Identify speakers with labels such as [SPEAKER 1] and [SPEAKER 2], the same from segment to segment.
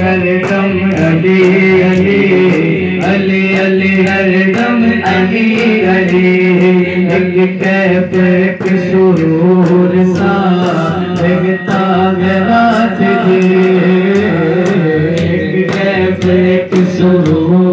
[SPEAKER 1] هر ڪم اڄ اڳي علي علي هر ڪم اڄ علي اڳتي سروت فرو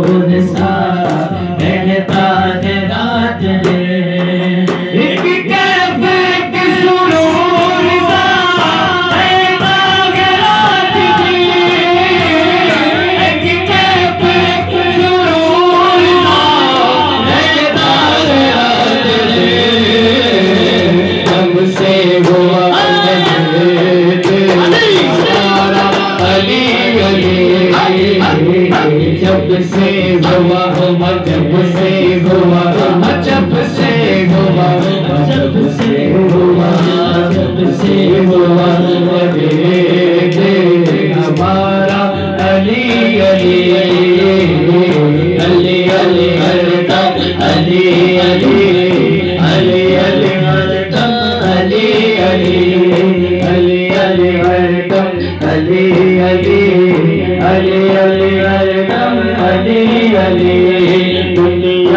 [SPEAKER 1] से गोवा हो मजब से गोवा मजब से गोवा मजब से गोवा मजब से घुमा गोवा मेरे दे हमारा Ali Ali Ali Ali Ali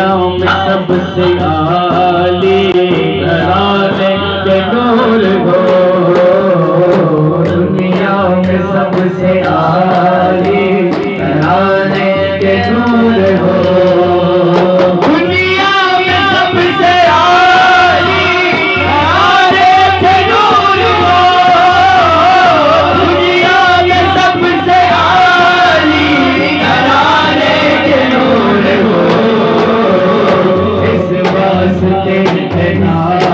[SPEAKER 1] now, make up with day. ना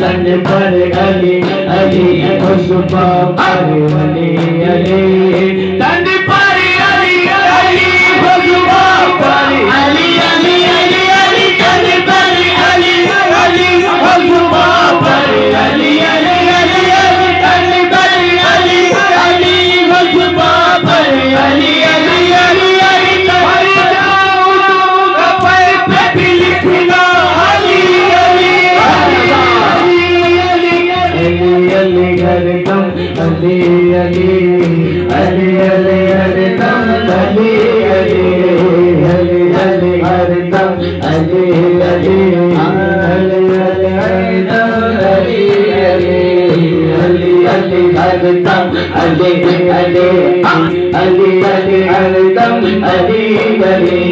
[SPEAKER 2] तन
[SPEAKER 1] पर अली अली खुशबा अरे
[SPEAKER 2] علي علي علي علي علي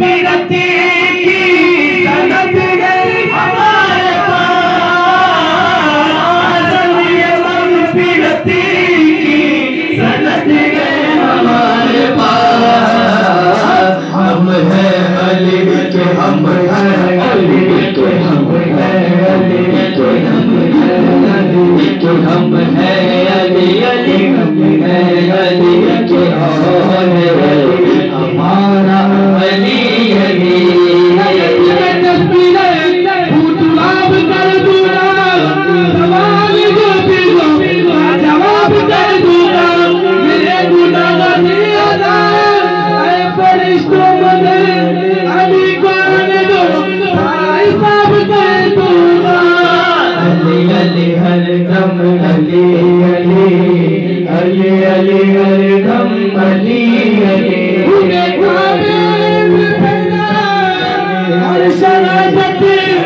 [SPEAKER 3] मेरा में।